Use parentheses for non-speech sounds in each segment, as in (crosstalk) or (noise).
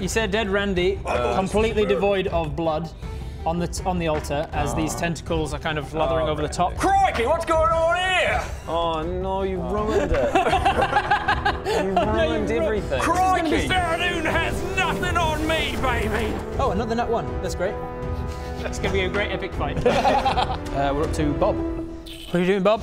You said dead Randy, completely devoid of blood, on the on the altar as these tentacles are kind of lathering over the top. Crikey, what's going on here? Oh no, you ruined it. (laughs) you ruined everything. Crikey! Saradoon has nothing on me, baby! Oh, another nut one. That's great. That's gonna be a great epic fight. (laughs) (laughs) uh, we're up to Bob. What are you doing, Bob?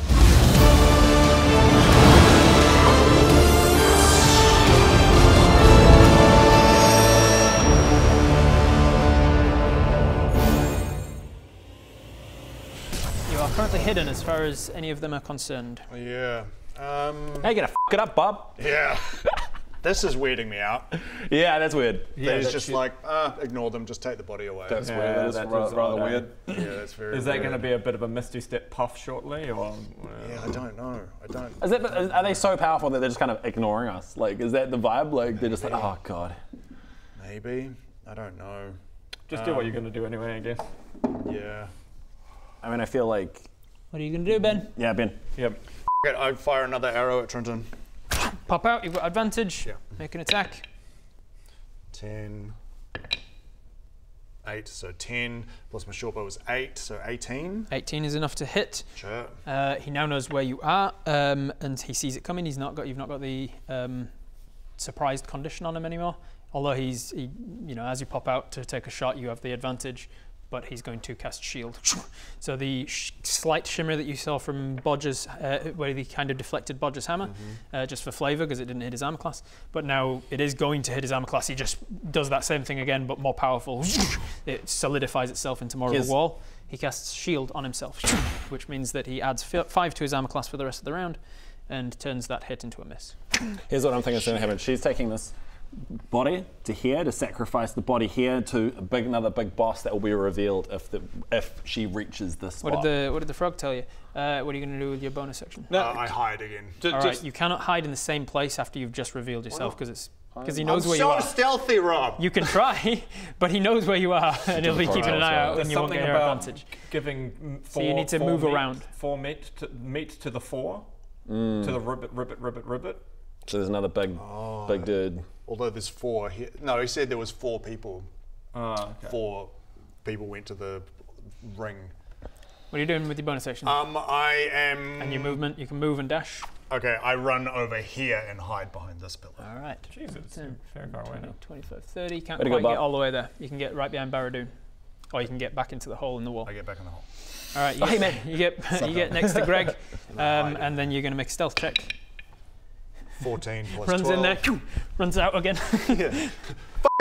Currently hidden as far as any of them are concerned. Yeah. Um, Hey, gonna f it up, Bob. yeah. (laughs) this is weirding me out. Yeah, that's weird. Yeah, He's just like, uh, ignore them, just take the body away. That's Yeah, weird. That is that ra- was rather eh? weird. yeah, that's very. Is that weird. going to be a bit of a Misty Step puff shortly, or? Yeah, I don't know. I don't. Is that, is- are they so powerful that they're just kind of ignoring us? Like, is that the vibe? Like, they're just like, oh god. Maybe. I don't know. Just do what you're going to do anyway, I guess. Yeah. I mean, I feel like, What are you gonna do, Ben? yeah, Ben. Yep. Okay, I fire another arrow at Trenton. Pop out. You've got advantage. Yeah. Make an attack. 10. 8, so 10. Plus my short bow was 8, so 18. 18 is enough to hit. Sure. Uh, he now knows where you are, um, and he sees it coming. He's not got. You've not got the um, surprised condition on him anymore. Although he's, he, you know, as you pop out to take a shot, you have the advantage. But he's going to cast shield. (laughs) So the sh- slight shimmer that you saw from Bodger's, uh, where he kind of deflected Bodger's hammer, uh, just for flavour because it didn't hit his armor class. But now it is going to hit his armor class. He just does that same thing again, but more powerful. (laughs) it solidifies itself into more of a wall. He casts shield on himself, (laughs) which means that he adds fi- five to his armor class for the rest of the round, and turns that hit into a miss. Here's what I'm thinking is going to happen. She's taking this body to here to sacrifice the body here to a big another big boss that will be revealed if the if she reaches this What did the What did the frog tell you? Uh, what are you going to do with your bonus action? No, Uh, I hide again. ju- All right, just, you cannot hide in the same place after you've just revealed yourself because it's because he I'm knows where so you are. so stealthy, Rob. You can try, (laughs) but he knows where you are, and he'll be keeping an eye out, there's and you won't get your about advantage. giving mm, four, you need to move meat, around. Four meat to, meat to the four, to the ribbit, ribbit, ribbit, ribbit. so there's another big big dude. Although there's four here. No, he said there was four people. Ah, okay. Four people went to the ring. What are you doing with your bonus action? Um, I am. and your movement, you can move and dash. Okay, I run over here and hide behind this pillar. All right. Jesus, it's Ten, fair far away now. 25, 30. Can't Way to go, quite get all the way there. You can get right behind Baradun. Or you can get back into the hole in the wall. I get back in the hole. All right, you Hey, get, you get, (laughs) you get next to Greg, (laughs) um, and then you're going to make a stealth check. 14 plus Runs 12. in there, choo, runs out again. (laughs) (laughs)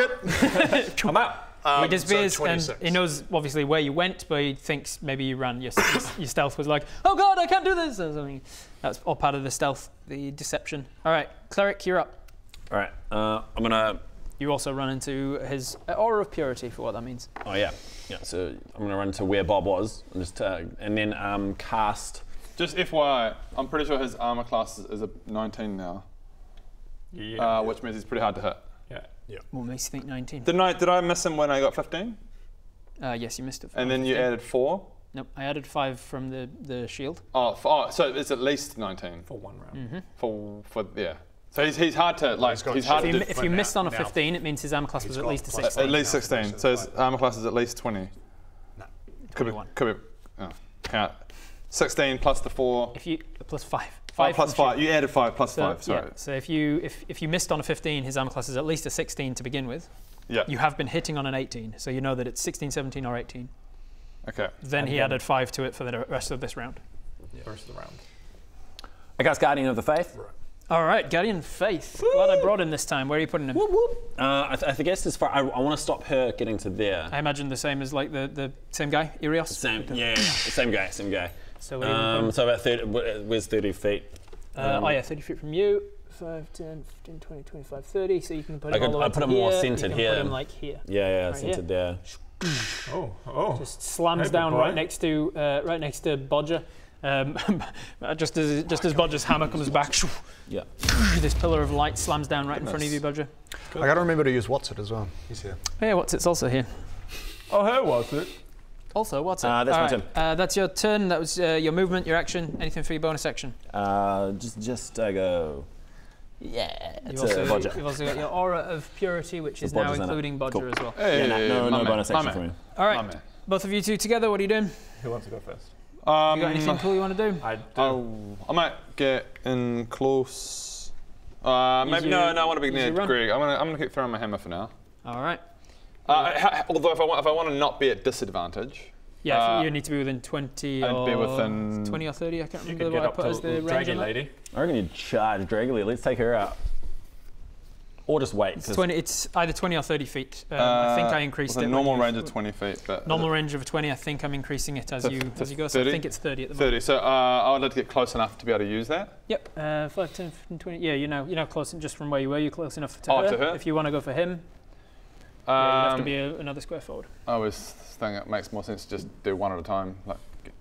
(laughs) I'm out. Um, he disappears, so and he knows obviously where you went, but he thinks maybe you ran. Your, your, your stealth was like, oh god, I can't do this, or something. That's all part of the stealth, the deception. All right, cleric, you're up. All right, uh, I'm gonna. You also run into his uh, aura of purity for what that means. Oh yeah, yeah. So I'm gonna run to where Bob was, and just uh, and then um, cast. Just FYI, I'm pretty sure his armor class is, is a 19 now, Yeah. uh, which means he's pretty hard to hit. yeah. Yeah. Well, makes you think 19? Didn't I? Did I miss him when I got 15? Uh, yes, you missed it. And then you added four. Nope, I added five from the, the shield. Oh, f- oh, so it's at least 19 For one round. for for yeah. So he's, he's hard to like. he's He's hard If to you, if you now- missed on a now 15, it means his armor class He's was at least a plus 16. At least 16. So his armor class is at least 20. No. Could be. 21. Could be. Oh, count. 16 plus the four. If you plus five. Oh, Five plus from five. shield. You added five plus So, five. Sorry. Yeah, so if you if, if you missed on a 15, his armor class is at least a 16 to begin with. Yeah. You have been hitting on an 18, so you know that it's 16, 17, or 18. Okay. Then he added five to it for the rest of this round. Yeah, First of the round. I cast Guardian of the Faith. All right, Guardian Faith. Glad I brought him this time. Where are you putting him? Uh, I, th- I guess as far I, I want to stop her getting to there. I imagine the same as like the, the same guy, Irios. Same, yeah, same guy, same guy. So where are you gonna put him? Um, so about 30, where's 30 feet? Uh, Um, oh yeah, 30 feet from you. 5, 10, 15, 20, 25, 30. So you can put I him all could- the way I'd put to him more centered here. Put him like here. Yeah, yeah, Right centered there. Oh, oh. Just slams Hey, down boy. right next to uh, right next to Bodger. Um, (laughs) just as just as Bodger's hammer comes back, Yeah. (laughs) this pillar of light slams down right in front of you, Bodger. I gotta remember to use What's It as well. He's here. Oh, yeah, what's it's also here. Oh, hey, what's it? Also, what's it? Uh, that's my All turn. Uh, that's your turn. That was uh, your movement, your action. Anything for your bonus action? Uh, just, just uh, go. Yeah, You've it's also, a you've also got your Aura of Purity, which is now Bodger's in it. including Bodger Cool. as well. Hey, Yeah, no, no, no man, bonus action for man, me. All my both of you two together, what are you doing? Who wants to go first? Um, You got anything cool you want to do? I do. Oh, I might get in close. Uh, maybe Easy- no, no. I want to be near. Greg. I'm gonna, I'm gonna keep throwing my hammer for now. All right. Uh, ha- although if I want, if I want to not be at disadvantage, Yeah, Uh, you need to be within 20 I'd or be within- 20 or 30. I can't You remember could get what I up put to as the range Draggy on that. Lady. I reckon you charge Dragly. Let's take her out. Or just wait. It's 'cause 20. It's either 20 or 30 feet. Um, I think uh, I increased it. a normal range of 20 feet, but Normal range of 20. I think I'm increasing it as To- you to as you go. So I think it's 30 at the moment. 30. So uh, I would like to get close enough to be able to use that. Yep. Uh, 5, 10, 15, 20. Yeah, you know, you're now close just from where you were. You're close enough to, Oh, her. to her? If you want to go for him, yeah, you'd have to Um, be a, another square forward. I was thinking it makes more sense to just do one at a time, like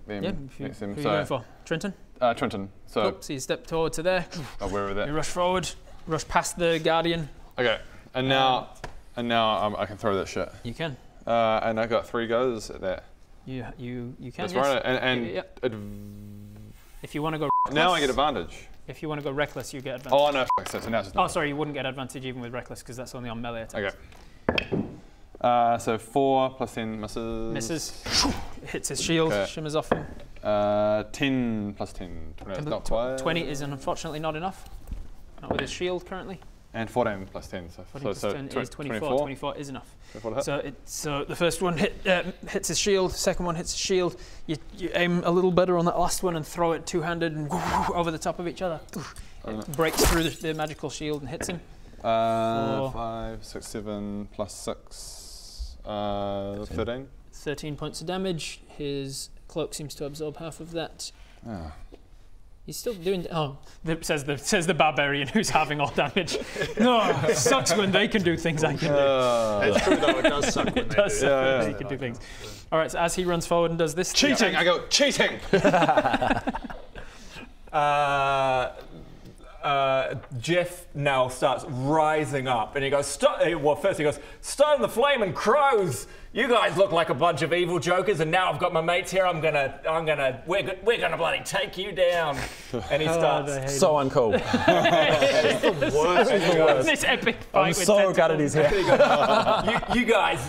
them yeah. You, who are you going for? Trenton. uh, Trenton. So Cool. So you step forward to there. oh, where were You rush forward. Rush past the guardian. Okay. And now, and now um, I can throw that shit. You can. Uh, and I got three goes at that. You you you can. That's yes. right. And, and Yeah, adv- If you want to go. now I get advantage. If you want to go reckless, you get advantage. Oh no, so, so now it's Oh, sorry, you wouldn't get advantage even with reckless because that's only on melee attacks. Okay. Uh, so four plus ten misses. Misses. Hits his shield. Okay. Shimmers off him. Uh, ten plus ten. 20, that's not Tw- quite. 20 is unfortunately not enough. Not with his shield currently. And fourteen plus ten. So, 40 so, plus so 10 tw- is 24. 24. 24 is enough. 24. So it, so the first one hit, uh, hits his shield. Second one hits his shield. You, you aim a little better on that last one and throw it two-handed and (laughs) over the top of each other. It breaks through the, the magical shield and hits him. Uh, Four. five, six, seven plus six. Uh, thirteen. 13 points of damage. His cloak seems to absorb half of that. Ah. He's still doing. Oh, the, says the says the barbarian who's having all damage. no, it sucks when they can do things I can do. Uh, It's true though, it does suck when It they does do. suck Yeah, yeah. they can do things. All right, so as he runs forward and does this, cheating! I go cheating. (laughs) (laughs) Uh, uh, Jeff now starts rising up and he goes, Well, first he goes, Stone the flame and Crows! You guys look like a bunch of evil jokers, and now I've got my mates here. I'm gonna, I'm gonna, we're, go- we're gonna bloody take you down. (laughs) And he Oh, starts. they hate So uncool. (laughs) (laughs) Worst. this epic fight I'm with so tentacles. gutted he's here. you, you guys,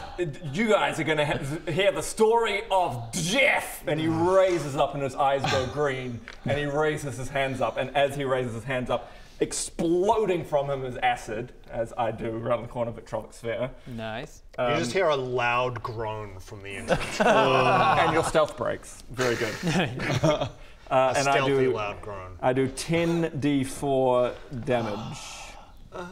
you guys are gonna he- hear the story of Jeff. And he raises up, and his eyes go green. And he raises his hands up, and as he raises his hands up, exploding from him is acid, as I do around the corner of Vitriolic Sphere. Nice. you just hear a loud groan from the entrance. (laughs) and your stealth breaks. Very good. (laughs) uh, a and I stealthy do, loud groan. I do 10d4 damage. (gasps)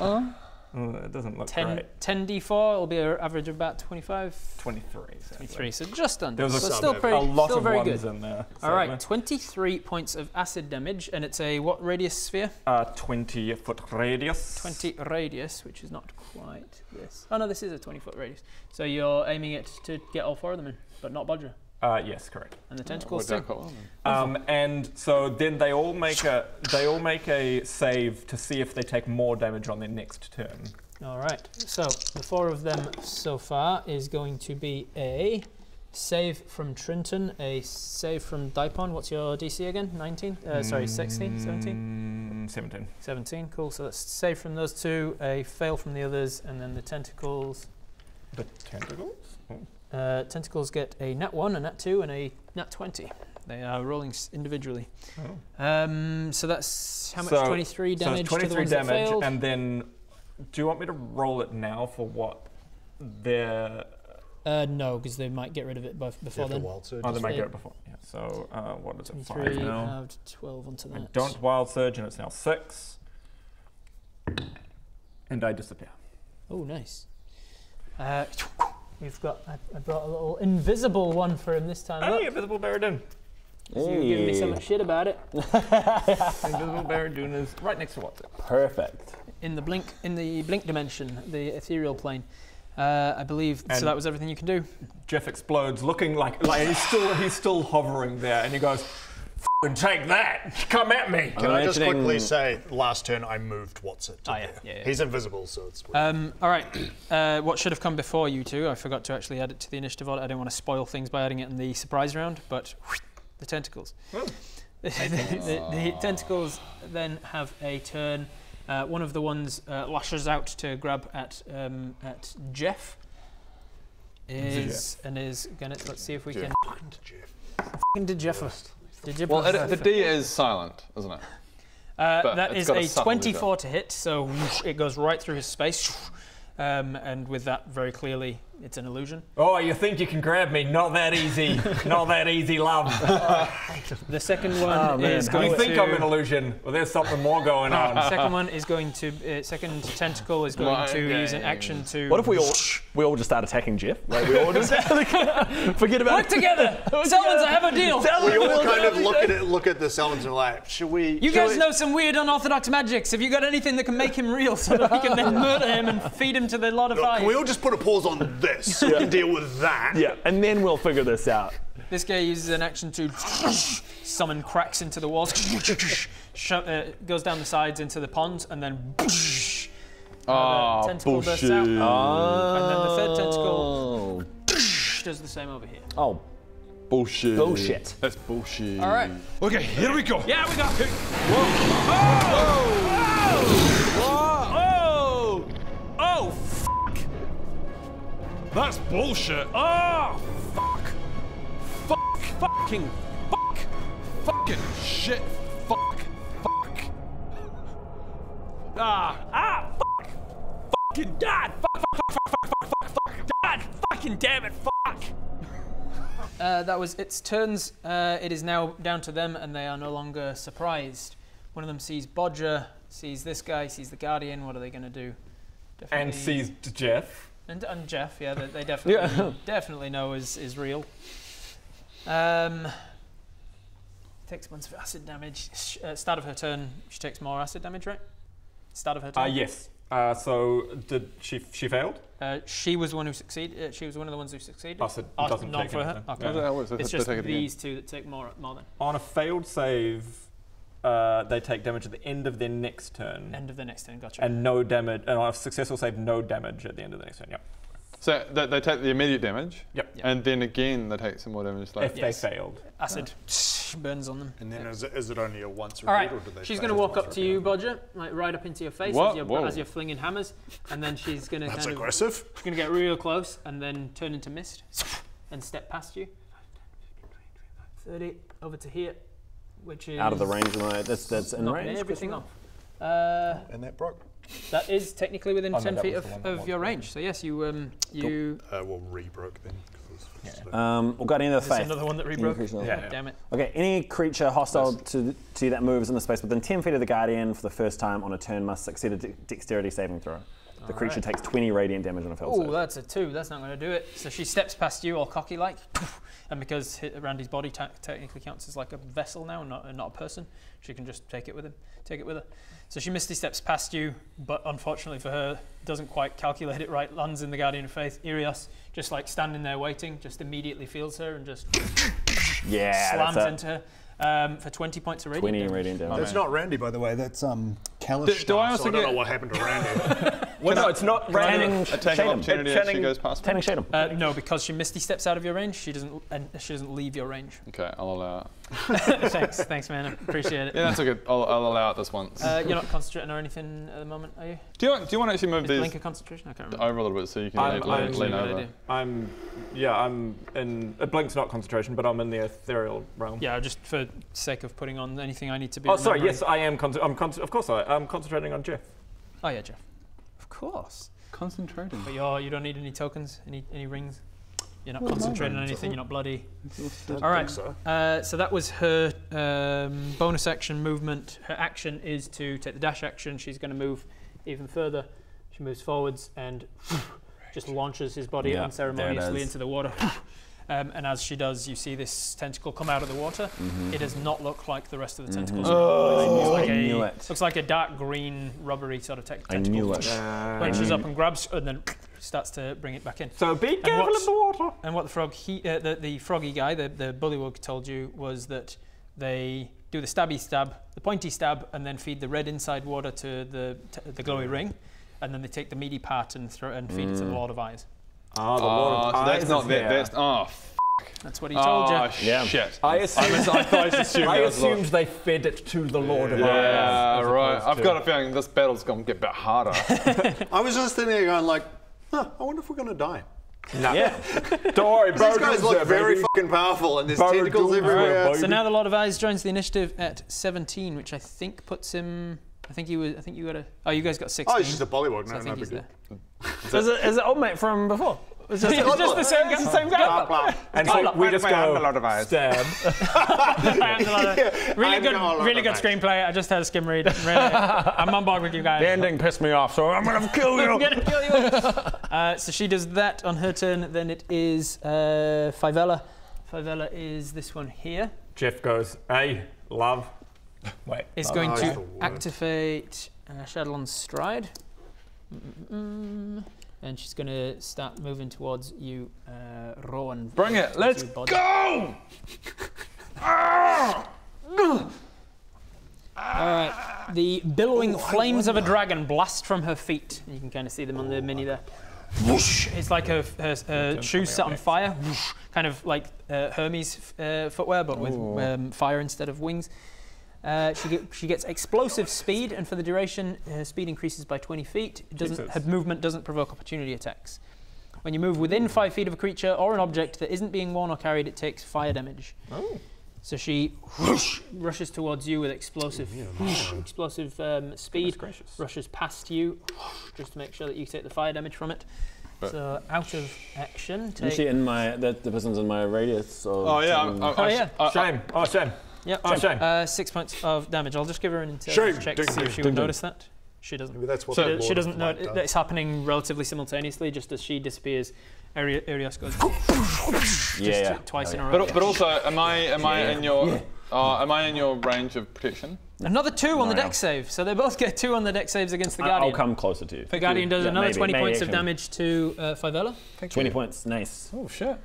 Uh, it doesn't look 10, great. 10d4 it'll be an average of about 25, 23. sadly. 23, so just under. There was a so still pretty, a lot still of very ones good. in there. All right, sadly. 23 points of acid damage, and it's a what radius sphere? Uh, 20 foot radius. 20 radius, which is not quite this. Oh no, this is a 20 foot radius. So you're aiming it to get all four of them in, but not Bodger. Uh, yes, correct. And the tentacles What'd too. Um, and so then they all make a they all make a save to see if they take more damage on their next turn. All right. So the four of them so far is going to be a save from Trenton, a save from Dipon. What's your DC again? 19? Uh, sorry, 16, 17? Mm, 17. 17. Cool. So that's save from those two, a fail from the others, and then the tentacles. The tentacles. Uh, tentacles get a nat one, a nat two, and a nat 20. They are rolling individually. Oh. Um, so that's how much? So- 23 So damage it's to the 23 ones that damage, failed. and then do you want me to roll it now for what their uh, no, because they might get rid of it bef- before If the then. wild surge oh they might get it before yeah so uh, what is it five 23, now add 12 onto I that. don't wild surge and it's now six and I disappear Oh, nice. Uh, we've got. I, I brought a little invisible one for him this time. hey Look, invisible Baradun so you're giving me so much shit about it. (laughs) invisible Baradun is right next to what's it Perfect. In the blink, in the blink dimension, the ethereal plane. Uh, I believe. And- so that was everything you can do. Jeff explodes looking like like he's still he's still hovering there and he goes "F***ing take that come at me Can I just imagining- quickly say, last turn I moved what's it to Oh, yeah, there. yeah, yeah. He's invisible, so it's weird. Um, all right. (clears throat) Uh, what should have come before you two? I forgot to actually add it to the initiative order. I didn't want to spoil things by adding it in the surprise round, but the tentacles. (laughs) the, the, the tentacles then have a turn. Uh, one of the ones uh, lashes out to grab at um, at Jeff. Is and is gonna let's see if we can fucking to Jeff first. Did you Well, it, the D is silent, isn't it? Uh, that is a a 24 to hit, so whoosh, it goes right through his space. Um, and with that, very clearly, it's an illusion. Oh, you think you can grab me? Not that easy. (laughs) Not that easy, love. (laughs) The second one is going. You think to. I'm an illusion? Well, there's something more going on. The (laughs) second one is going to. Uh, second tentacle is going My to use an action to. What if we all we all just start attacking Jeff? Like we all just forget about work it. together? Selmans, I have a deal. We all kind of look at it, look at the Salmons and are like, should we? You should guys we- know some weird unorthodox magics. Have you got anything that can make him real so that we can then murder him and feed him to the lot of Look, fire? Can we all just put a pause on this? So We can deal with that. Yeah, and then we'll figure this out. This guy uses an action to summon cracks into the walls, sho- uh, goes down the sides into the pond, and then Oh, tentacle bursts bullshit. out. and then the third tentacle Oh, does the same over here. oh bullshit. bullshit. That's bullshit. All right. Okay, here we go. Yeah, we got. Oh! That's bullshit. Oh, fuck! Fuck! Fucking fuck! Fucking shit! Fuck! Fuck! Ah! Ah! Fuck! Fucking dad! Fuck! Fuck! Fuck! Fuck! Fuck! Fuck! Fuck! fuck. Dad! Fucking damn it! Fuck! Uh, that was its turns. Uh, it is now down to them, and they are no longer surprised. One of them sees Bodger, sees this guy, sees the Guardian. What are they going to do? And sees Jeff. And, and Jeff. Yeah, they, they (laughs) definitely definitely know is is real. Um, takes a bunch of acid damage. Uh, start of her turn, she takes more acid damage, right? Start of her Uh, turn. yes. Uh, so did she? She failed. Uh, she was the one who succeeded. Uh, she was one of the ones who succeeded. Oh, so it Oh, doesn't not take for her. Okay. How the hell was it? It's just take again. these two that take more more than On a failed save, uh, they take damage at the end of their next turn, end of the next turn. Gotcha. and no damage. And on a successful save, no damage at the end of the next turn. Yep. So they, they take the immediate damage. Yep. Yep. And then again, they take some more damage If. Yes. they failed. acid burns on them. And then is it, is it only a once All right, repeat, or do they she's going to walk up to you, Bodger, like right up into your face as you're, as you're flinging hammers, and then she's going to That's kind of aggressive. she's going to get real close and then turn into mist and step past you. 30 over to here, which is Out of the range, and I, that's that's in range. everything off. Uh, And that broke. that is technically within Oh, no, 10 that feet of, the one that of your range. So yes, you um you. Uh, well, re-broke then. 'cause it Um, we'll Guardian of the Faith. another one that Any rebroke. creature- Yeah. Damn it. Okay, any creature hostile to, to you that moves in the space within 10 feet of the Guardian for the first time on a turn must succeed a de- dexterity saving throw. The creature right. takes 20 radiant damage on a failed Oh, save. that's a two. That's not going to do it. So she steps past you, all cocky like, (laughs) and because Randy's body ta- technically counts as like a vessel now, not not a person, she can just take it with him, take it with her. So she misty steps past you, but unfortunately for her, doesn't quite calculate it right. Lands in the Guardian of Faith. Irios just like standing there waiting, just immediately feels her and just (laughs) yeah, slams into her um, for 20 points of radiant 20 damage. radiant damage. That's not Randy, by the way. That's um, Kalish. Do- do I so also I don't get- know what happened to Randy. (laughs) Well, no, it's not Tanning, random. Attack shade opportunity as she Channing- goes past me. Tanning shade him. Uh, no, because she misty steps out of your range, she doesn't and she doesn't leave your range. Okay, I'll allow it. (laughs) thanks, thanks, man. I appreciate it. Yeah, that's okay. I'll, I'll allow it this once. Uh, you're not concentrating or anything at the moment, are you? do you want, do you want to actually move Is these Blink a concentration? I can't remember. over a little bit so you can I'm- lean, I'm lean, lean over? I'm, yeah, I'm in. Uh, Blink's not concentration, but I'm in the ethereal realm. Yeah, just for sake of putting on anything I need to be. Oh, sorry. Yes, I am. Con- I'm. Con- of course, I. I'm concentrating on Jeff. Oh yeah, Jeff. Of course. Concentrating. But you're you don't need any tokens, any any rings. You're not concentrating on anything. You're not bloody. All right. so. Uh, so that was her um, bonus action movement. Her action is to take the dash action. She's going to move even further. She moves forwards and (laughs) just launches his body Yeah, unceremoniously into the water. (laughs) Um, and as she does, you see this tentacle come out of the water. It does not look like the rest of the tentacles. Oh, looks like I a, knew it. Looks like a dark green, rubbery sort of te- I tentacle. knew it. Punches up and grabs, and then starts to bring it back in. So be careful in the water. And what the frog, he, uh, the, the froggy guy, the, the bullywug told you was that they do the stabby stab, the pointy stab, and then feed the red inside water to the, t- the glowy ring, and then they take the meaty part and throw and feed it to the Lord of Eyes. Ah, the Oh, Lord of ah, so Eyes that's not that. here. That's oh. F- That's what he told Oh, you. Ah, yeah. shit. I assumed, I I assumed (laughs) I that was the Lord. assumed they fed it to the Lord of Yeah, Arkham. as right. I've got a feeling this battle's going to get a bit harder. (laughs) I was just sitting there going like, huh, I wonder if we're going to die. Yeah. (laughs) Don't worry, These guys Doom's look very baby. fucking powerful and there's Bo tentacles everywhere. there, So now the Lord of Eyes joins the initiative at 17, which I think puts him. I think you. Was I think you got a. Oh, you guys got 16. Oh, it's just a bullywug. So No, I no think he's big there. Is it, is it old mate from before? It's just, It's just the same it's guy. the same guy. Blah, blah. And so we just I'm a go lot of eyes. stab. (laughs) (laughs) really good, really good screenplay. I just had a skim read. Really, (laughs) I'm on board with you guys. The ending pissed me off, so I'm gonna kill you. I'm you. gonna kill you. uh, so she does that on her turn. Then it is uh, Fivella. Fivella is this one here. Jeff goes, hey, love. Wait. Is going Oh, to it's the word. activate uh, Ashardalon's Stride. Mm-mm-mm. And she's going to start moving towards you, uh, Rowan. Bring it. Let's go! (laughs) Alright. The billowing flames of a dragon blast from her feet. You can kind of see them on the mini there. Whoosh! It's like her, her, her shoes set on fire. Whoosh! Kind of like uh, Hermes uh, footwear, but with um, fire instead of wings. Uh, she, get, she gets explosive speed, and for the duration, her speed increases by 20 feet. It doesn't—her movement doesn't provoke opportunity attacks. When you move within five feet of a creature or an object that isn't being worn or carried, it takes fire damage. Oh. So she whoosh, rushes towards you with explosive, whoosh, explosive um, speed. gracious. Rushes past you, whoosh, just to make sure that you take the fire damage from it. But- so out of action, take. Actually, in my that the person's in my radius. So Oh, yeah. I'm, I'm, Oh, yeah. I- Shame. Oh, shame. Yep. Oh, shame. Uh, six points of damage. I'll just give her an intelligence Shame. check to Ding, see if she ding, would ding. notice that. She doesn't. Maybe that's what She, the do- she doesn't know Light it, does. it's happening relatively simultaneously, just as she disappears. Ari- Arios goes (laughs) yeah, yeah. t- twice Oh, in yeah. a row. But, but also, am I am I Yeah. in your uh, am I in your range of protection? Another two on the No, dex save, so they both get two on the dex saves against the I- Guardian. I'll come closer to you. The Guardian does Yeah, another maybe- 20 maybe points of damage to uh, Fivella. 20 you. points, nice. Oh shit.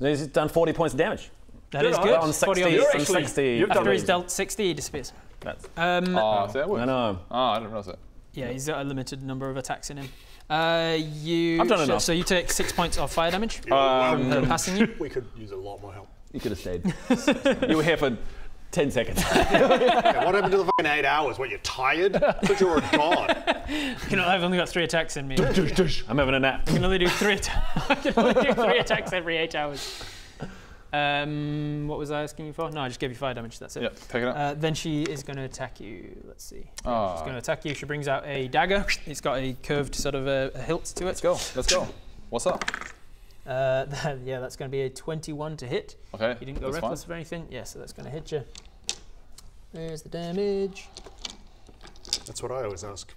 He's done 40 points of damage. That is on good. On 60, on- You're actually- 60. you've done After he's dealt 60, he disappears. That's, Um, Oh, so that works. I know. Oh, I didn't realize that. yeah, he's got a limited number of attacks in him. Uh, you. I've done so, enough. so you take six points of fire damage. Um, passing you. We could use a lot more help. you could have stayed. (laughs) you were here for 10 seconds. (laughs) Yeah, what happened to the fucking eight hours? What, you're tired? I thought you were a god. (laughs) You know, I've only got three attacks in me. I I'm having a nap. can only do three. Atta- I can only do three attacks every eight hours. Um, what was I asking you for? No, I just gave you fire damage. That's it. Yep, take it up. Uh, then she is going to attack you. Let's see. Yeah, Ah. She's going to attack you. She brings out a dagger. It's got a curved sort of a, a hilt to it. Let's go. Let's go. What's up? Uh, (laughs) yeah, that's going to be a 21 to hit. Okay. You didn't go that's reckless or anything. Yeah, so that's going to hit you. There's the damage. That's what I always ask.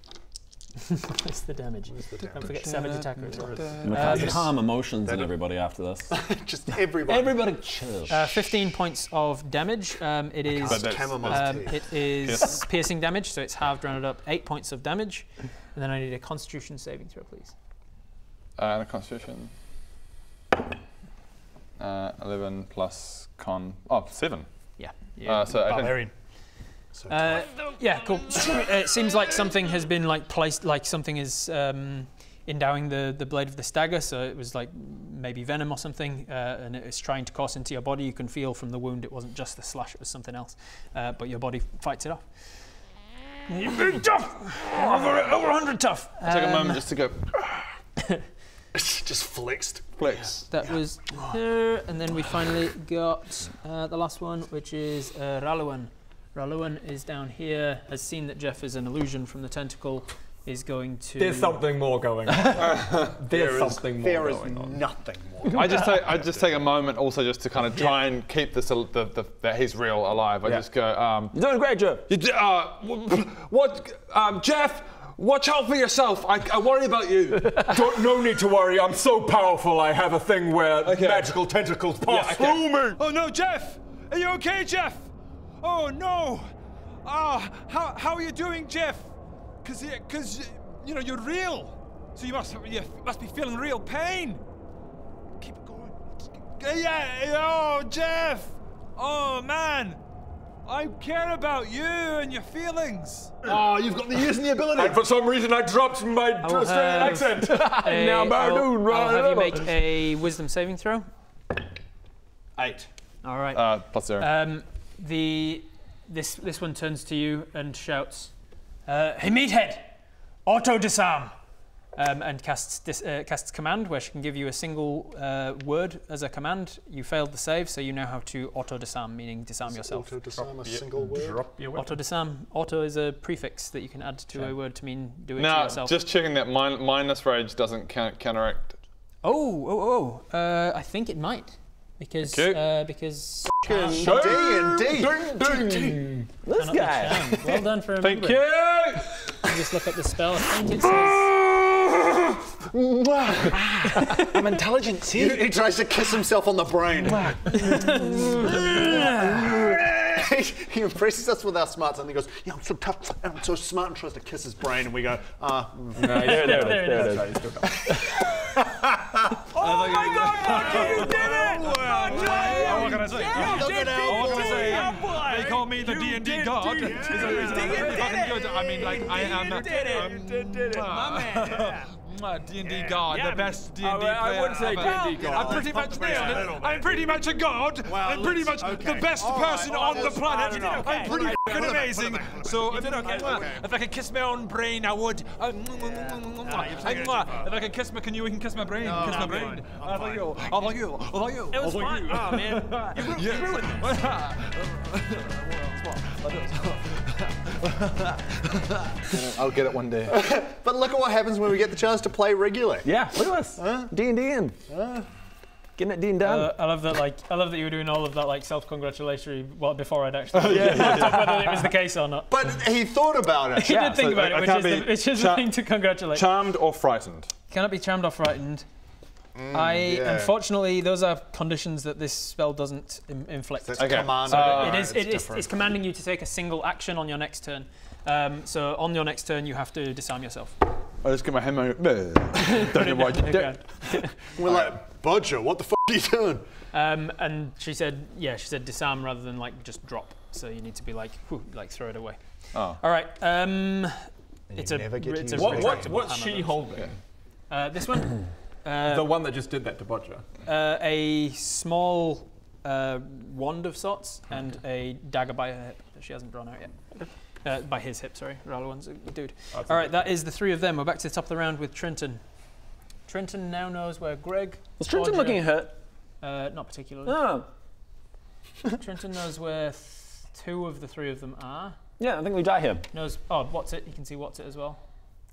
That's the damage. Don't forget savage attacker as well. I'm gonna cast Um, calm emotions in everybody after this. (laughs) Just everybody. everybody chill. Uh, 15 points of damage. Um, it is But that's- um, tea. it is piercing damage, so it's halved rounded up. Eight points of damage. And then I need a Constitution saving throw, please. Uh, and a constitution. Uh, 11 plus con. Oh, 7. Yeah. Uh, so I think. Barbarian. So Uh, yeah, cool. it seems like something has been like placed, like something is um, endowing the, the blade of the stagger. So it was like maybe venom or something, uh, and it's trying to course into your body. You can feel from the wound it wasn't just the slash; it was something else. Uh, but your body fights it off. You're very tough. Over over 100 tough. Take a Um, moment just to go (laughs) just flexed. flex. That was her, and then we finally got uh, the last one, which is uh, Raluan. Raluan is down here, has seen that Jeff is an illusion from the tentacle, is going to. There's something more going on. (laughs) There's There is- something more There is going on. nothing more. I just take I just take a moment also just to kind of try and keep this al- the, the, that he's real alive. I Yeah. just go um, You're doing great, Joe. you d- uh, what um, Jeff watch out for yourself. I, I worry about you. (laughs) Don't, no need to worry. I'm so powerful. I have a thing where Okay. magical tentacles pass through me. Oh no, Jeff! Are you okay, Jeff? Oh no! Ah, how, how are you doing, Jeff? Cause, you- cause you know you're real, so you must you must be feeling real pain. Keep it going. Yeah. Oh, Jeff. Oh man, I care about you and your feelings. Oh, you've got the use and the ability. And for some reason, I dropped my will Australian have accent. (laughs) a- (laughs) now I'll, Baradun, I'll have you make a wisdom saving throw. Eight. All right. Uh, plus zero. Um, the this this one turns to you and shouts, uh, "Hey, meathead, auto disarm," um, and casts dis, uh, casts command where she can give you a single uh, word as a command. You failed the save, so you know how to auto disarm, meaning disarm yourself. Auto disarm a single word. Drop your weapon. Auto disarm. Auto is a prefix that you can add to a word to mean do it to now, yourself. just checking that min- minus rage doesn't counteract. oh, oh, oh! Uh, I think it might, because Okay. uh, because D and D. This cannot be guy. Well done for Thank you! You just look up the spell. I think it says. (laughs) I'm intelligent. He, he tries to kiss himself on the brain. (laughs) he, he impresses us with our smarts and he goes, Yeah, I'm so tough and I'm so smart and tries to kiss his brain. And we go, Ah, No, There, there, There there, it there is. it is. (laughs) Oh my god, you did it! What can I say? look at What can I say? They call me the D and D god. Is that reason I'm pretty fucking good? I mean, like I am. um, D (laughs) Uh, and D god, the best D and D player. I wouldn't say ever. D&D god. I'm pretty much Yeah, a this. little bit. I'm pretty much a god. Well, I'm pretty much let's- the best All right, person well, on the planet. Okay. I'm pretty Okay. fucking Put amazing. back. So if, okay. if I could kiss my own brain, I would. Uh, mm, mm, mm, uh If I could kiss my, can you? You can kiss my brain. Kiss my brain. I love you. I love you. I love you. It was fun. Oh man. (laughs) You ruined (laughs) (laughs) (laughs) I'll get it one day. (laughs) But look at what happens when we get the chance to play regularly. Yeah, look at this. D and D in. Getting it D and done. Uh, I love that. Like, I love that you were doing all of that, like, self-congratulatory. Well, before I'd actually yeah. yeah. whether it was the case or not. But he thought about it. (laughs) He Yeah, did think so about I- I it, which is, be the, which is the thing to congratulate. Charmed or frightened? Cannot be charmed or frightened. I yeah. unfortunately, those are conditions that this spell doesn't Im- inflict. That's Okay, command. so Uh, it is. it's It is. It's commanding you to take a single action on your next turn. Um, so on your next turn, you have to disarm yourself. I just get my hand. (laughs) Don't know why you did. (laughs) We're like, Bodger, what the f are you doing? Um, and she said, yeah, she said disarm rather than like just drop. So you need to be like, whew, like throw it away. Oh. All right. Um, it's a, never get it's a What, what, what's she though. holding? Uh, this one, (clears throat) uh, the one that just did that to Bodger. uh, a small uh, wand of sorts and a dagger by her hip that she hasn't drawn out yet. (laughs) Uh, by his hip, sorry. Ralawan's a dude. That's All right, that is the three of them. We're back to the top of the round with Trenton. Trenton now knows where Greg. Was Trenton Bodger- looking hurt? Uh, not particularly. Oh, (laughs) Trenton knows where th- two of the three of them are. yeah. I think we die here. Knows. Oh, what's it? You can see what's it as well.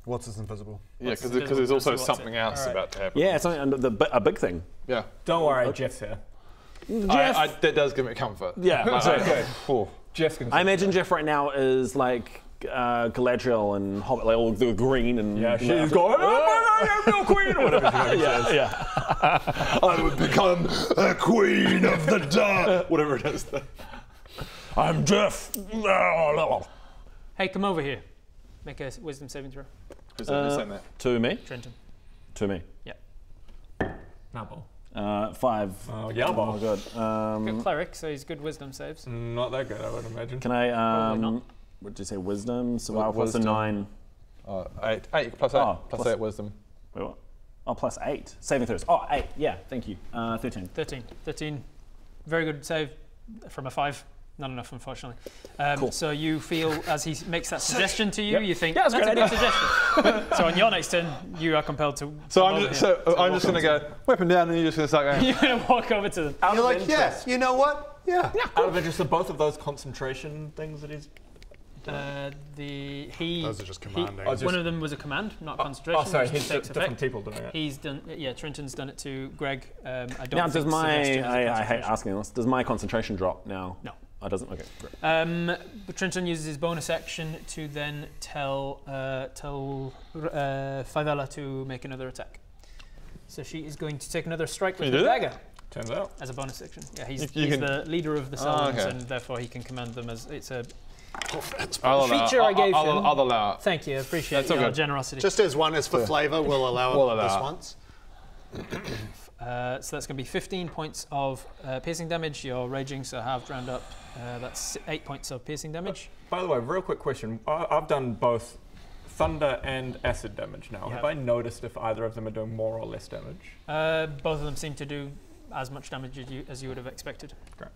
What's this invisible? Yeah, because the there's also What's it? something else Alright. about to happen. Yeah, something under the a big thing. Yeah. Don't worry, Jeff's here. Jeff. I, I, that does give me comfort. yeah. (laughs) I, so- I, oh. Jeff's gonna. I imagine Jeff right now is like uh, Galadriel and Hobbit, like all the green and yeah, she's going. Oh, I am no queen or whatever. she (laughs) yeah, yeah. (laughs) I would become a queen of the dark. Whatever it is. I'm Jeff. Hey, come over here. Make a wisdom saving throw. Who's that- who's saying that? To me. Trenton. To me. Yeah. Nabo. Uh, five. Oh, yeah, Oh, Bob. good. Um, Good cleric, so he's good wisdom saves. Not that good, I would imagine. can I? Probably Um, not. what did you say? Wisdom. So Survival plus a wisdom. nine. Oh, eight. Eight plus eight. Oh, plus plus- eight wisdom. Wait, what? Oh, plus eight. Saving throws. Oh, eight. Yeah. Thank you. Uh, Thirteen. 13. 13. Very good save from a 5. Not enough, unfortunately. Um, Cool. So you feel, as he makes that (laughs) suggestion to you, Yep. you think, Yeah, that's that's a a good suggestion. (laughs) so on your next turn, you are compelled to. So I'm just, here. so I'm just gonna go weapon down, and you're just gonna start going. (laughs) You're going to walk over to them. You're like, yeah, you know what? Yeah. Out of interest, are both of those concentration things that he's. Uh, the he. Those are just he- commanding. Oh, just- one of them was a command, not concentration. Oh, sorry, which he's takes different effect. people doing it. He's done. Yeah, Trenton's done it to Greg. Um, I don't. Now, does my suggestion is a I, I hate concentration. asking this. Does my concentration drop now? No. Oh, it doesn't. Okay. Great. Um, but Trenton uses his bonus action to then tell uh, tell uh, Favela to make another attack. So she is going to take another strike with you the dagger Turns out. as a bonus action. Yeah, he's, You- you he's can- the leader of the Oh, okay. and therefore he can command them as it's a. I'll allow, feature I I'll, gave I'll, him. I'll allow it. Thank you, I appreciate That's your good. generosity. Just as one is for flavour, we'll allow We'll allow this it. once. (clears throat) Uh, so that's going to be 15 points of uh, piercing damage. You're raging, so halved round up. Uh, that's eight points of piercing damage. By the way, real quick question. I, I've done both thunder and acid damage now. You have have. I noticed if either of them are doing more or less damage? Uh, both of them seem to do as much damage as you, as you would have expected. Great.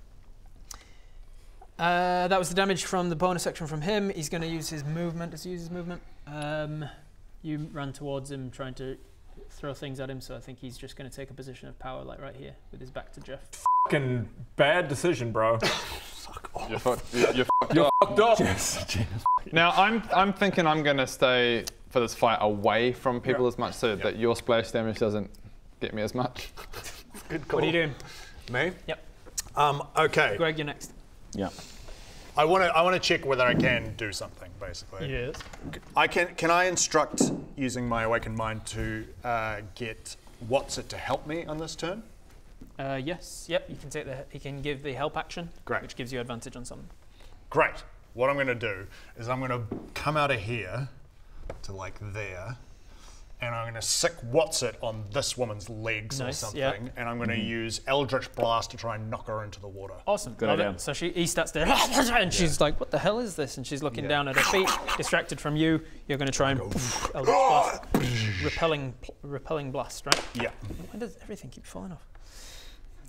Uh, that was the damage from the bonus section from him. He's going to use his movement. Does he use his movement? Um, you ran towards him trying to throw things at him, so I think he's just going to take a position of power, like right here, with his back to Jeff. Fucking bad decision, bro. (laughs) You're fucked. You're, (laughs) you're fucked up. Fucked up. Now I'm I'm thinking I'm gonna stay for this fight away from people as much so that your splash damage doesn't get me as much. Good call. What are you doing? Me? Yep. Um, okay. Greg, you're next. Yeah. I want to I want to check whether I can do something. Basically. Yes. I can. Can I instruct using my awakened mind to uh, get what's it to help me on this turn? Uh, yes. Yep. You can take the. He can give the help action, Great. which gives you advantage on something. Great. What I'm going to do is I'm going to come out of here to like there, and I'm going to sick what's it on this woman's legs Nice, or something, yeah. and I'm going to use Eldritch Blast to try and knock her into the water. Awesome. Good Love idea. It. So she he starts there, (laughs) and she's like, "What the hell is this?" And she's looking Yeah. down at her feet, distracted from you. You're going to try and Eldritch blast, (laughs) repelling repelling blast, right? Yeah. Why does everything keep falling off?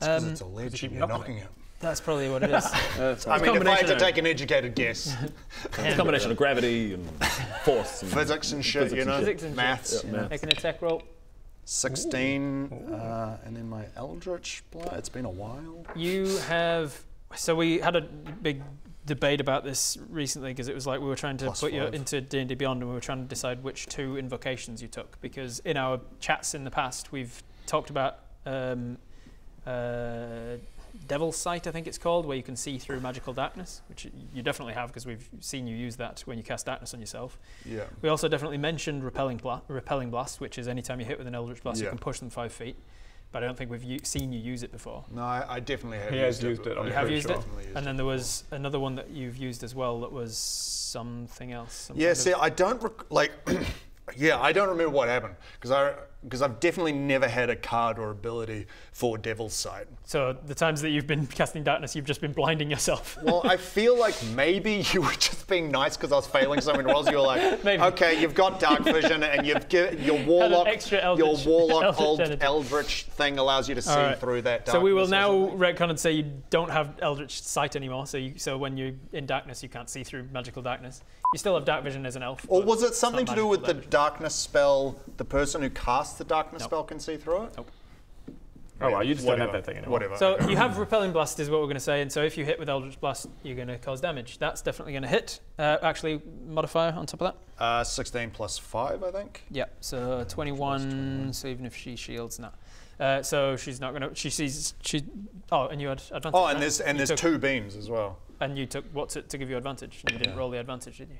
Because Um, it's a ledge keep you're knocking knocking it. That's probably what it is. (laughs) I mean, if I had to take an educated guess, (laughs) It's a (laughs) combination of gravity and force. And physics and shit, Physics you and know. Physics and maths. Yeah, maths. Make an attack roll. 16, uh, and then my Eldritch Blast. It's been a while. You have. So we had a big debate about this recently because it was like we were trying to Plus put you into D&D Beyond and we were trying to decide which two invocations you took because in our chats in the past we've talked about um, uh, Devil's Sight I think it's called where you can see through magical darkness which you definitely have because we've seen you use that when you cast darkness on yourself. Yeah. We also definitely mentioned repelling, bla- repelling blast which is anytime you hit with an Eldritch Blast you can push them five feet but I don't think we've u- seen you use it before. No, I, I definitely have He used has used it, I'm You have used sure. it? Used And then there was another one that you've used as well that was something else. some Yeah, see, of- I don't rec- like. (clears throat) yeah, I don't remember what happened because I because I've definitely never had a card or ability for Devil's Sight. so the times that you've been (laughs) casting darkness, you've just been blinding yourself. (laughs) Well, I feel like maybe (laughs) you were just being nice because I was failing so many rolls. You were like, Maybe. okay, you've got dark vision and you've given your warlock, extra your warlock eldritch old energy. eldritch thing allows you to see right. through that. so we will now retcon and say you don't have Eldritch sight anymore. So you, so when you're in darkness, you can't see through magical darkness. You still have dark vision as an elf. Or was it something to do with the darkness spell? The person who casts the darkness Nope. spell can see through it. Nope. Oh well, you just don't have that thing anymore. Whatever. So you have repelling blast is what we're going to say, and so if you hit with Eldritch blast, you're going to cause damage. That's definitely going to hit. Uh, actually, modifier on top of that. Uh, 16 plus 5, I think. Yeah, so 21, so even if she shields, not. Uh, so she's not going to, she sees, she, oh, and you had advantage. Oh, right? and there's and You there's took- two beams as well. And you took, what's it to give you advantage? And you didn't roll the advantage, did you?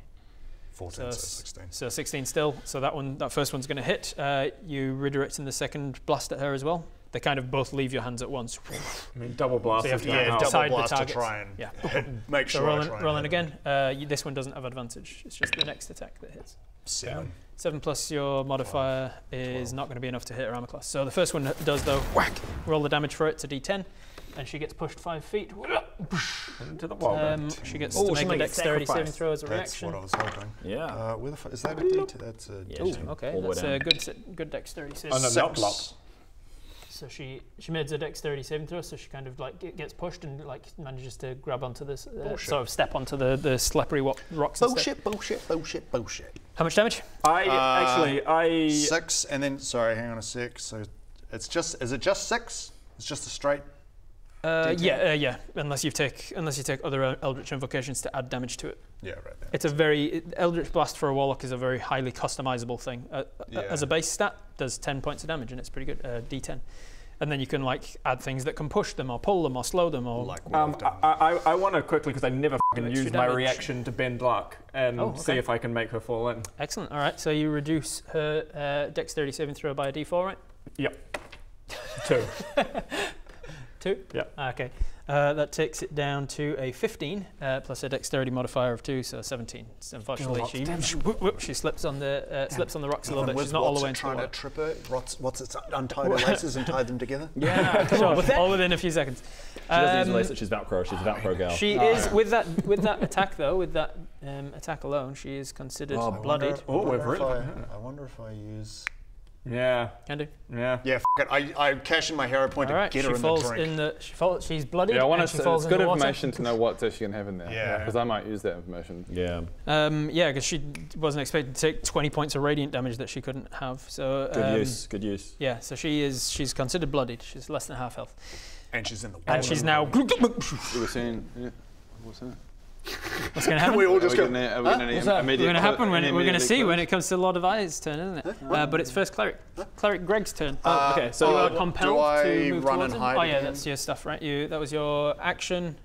14, So, so, 16. so 16 still, so that one, that first one's going to hit. Uh, you redirect in the second blast at her as well. They kind of both leave your hands at once. (laughs) I mean, double blast. So you have to Yeah, double- double Decide the blast to try and Yeah. hit- (laughs) make So sure I rolling, try rolling hit again. Uh, you, this one doesn't have advantage. It's just the next attack that hits. him. Seven. Seven plus your modifier is not going to be enough to hit her armor class. So the first one does though. Whack. Roll the damage for it to D10, and she gets pushed five feet. into the wall. Um, she gets Oh, to she make a makes dexterity saving throw as a That's reaction. what I was hoping. Yeah. Uh, where the fuck is that a D2? That's a Yeah, D2. Okay, all that's a down. good se- good dexterity save. Oh, no, not block. So she she made a dexterity saving throw, so she kind of like gets pushed and like manages to grab onto this, uh, sort of step onto the the slippery wa- rocks. Bullshit, bullshit, bullshit, bullshit. How much damage? I Uh, actually, I Six, and then, sorry, hang on a sec. So it's just, is it just six? It's just a straight. Uh, yeah, uh, yeah. Unless you take unless you take other uh, eldritch invocations to add damage to it. Yeah, right there. It's a very it- Eldritch Blast for a Warlock is a very highly customizable thing. Uh, uh, Yeah. As a base stat, does 10 points of damage, and it's pretty good. Uh, D10, and then you can like add things that can push them or pull them or slow them or. Like what Um, I've. I, I, I want to quickly, because I never fucking extra used my reaction to bend luck and Oh, see if I can make her fall in. Excellent. All right, so you reduce her uh, Dexterity saving throw by a D4, right? Yep. Two. (laughs) Two. Yep. Okay. Uh, that takes it down to a 15 uh, plus a dexterity modifier of two, so 17. So unfortunately, lots of she damage. (laughs) whoop, whoop, she slips on the uh, slips on the rocks a little bit. with She's not all the way into the trying water. to trip her. What's, what's its untied her (laughs) laces and tied them together? (laughs) Yeah. Sure, all within a few seconds. She doesn't use Um, lace it, she's Velcro. She's a Velcro girl. She is with that with that attack though, with that um, attack alone, she is considered Oh, I wonder- bloodied. I Oh, wonder we've if written I, it. I wonder if I use. Yeah. Can do. Yeah. Yeah, f- it. I, I cash in my hero point All to right. get She her in the falls drink. in the. She falls. She's bloodied. Yeah, I want to. It's good in water. information to know what she can have in there. Yeah. Because I might use that information. Yeah. Um, yeah, because she wasn't expected to take 20 points of radiant damage that she couldn't have. So Good um, use. Good use. Yeah, so she is. She's considered bloodied. She's less than half health, and she's in the and she's now. We were saying. Yeah. What's that? What's going to happen? we all just getting there? Are we going to What's that? immediate? We're going to happen when we're going to see when it. it comes to Lord of Eyes' turn, isn't it? Uh, but it's first cleric. Cleric Greg's turn. Uh, okay, So so you are do compelled I to move run towards and him. hide Oh yeah, that's your stuff, right? You that was your action.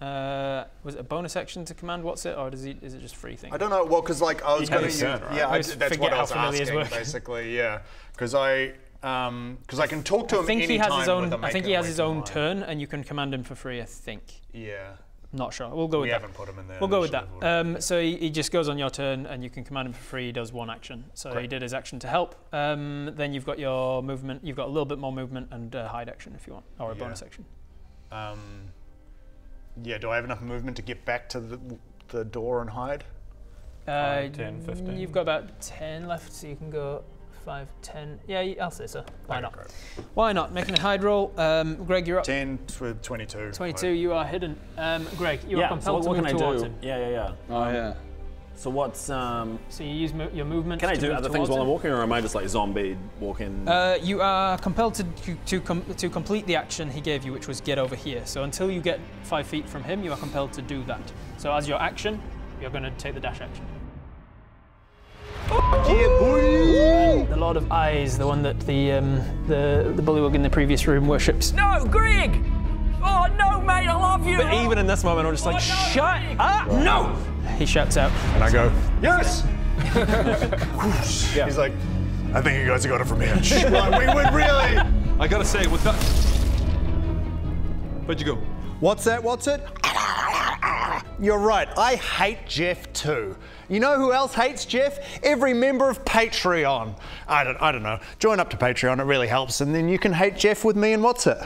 Uh, was it a bonus action to command? What's it, or does he? Is it just free thing? I don't know. Well, because like I was going to have use. right? Yeah, I I did- that's what I was asking, basically. Yeah, because I because I can talk to him. I him think he has his own. I think he has his own turn, and you can command him for free. I think. Yeah, Not sure. We'll go we with that. haven't put him in there. We'll go with that. Um, so he, he just goes on your turn, and you can command him for free. He does one action. So he did his action to help. Um, then you've got your movement. You've got a little bit more movement and uh, hide action if you want, or a Yeah. bonus action. Um, yeah, do I have enough movement to get back to the, the door and hide? Uh, 10, 15. You've got about 10 left, so you can go 5, 10. Yeah, I'll say so. Why not? Why not? Making a hide roll. Um, Greg, you're up. 10 to 22. 22, you are hidden. Um, Greg, you are yeah. compelled So what, to what move can I towards do? him. Yeah, yeah, yeah. Oh yeah. So what's um? So you use mo- your movement. Can I to do move other things towards while I'm walking, or am I just like zombie walking? Uh, you are compelled to to, com- to complete the action he gave you, which was get over here. So until you get five feet from him, you are compelled to do that. So as your action, you're going to take the dash action. The Lord of Eyes, the one that the um, the the bullywug in the previous room worships. No, Greg! Oh no, mate, I love you. but even in this moment, I'm just like, Oh, no, shut Greg! up! No! He shouts out. And I go, yes! (laughs) He's like, I think you guys got it from here. Shh, (laughs) we would really. I gotta say, with that. Where'd you go? What's that? What's it? You're right. I hate Djeoph too. You know who else hates Djeoph? Every member of Patreon. I don't, I don't know. Join up to Patreon. It really helps, and then you can hate Djeoph with me and what's it.